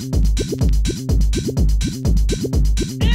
Yeah.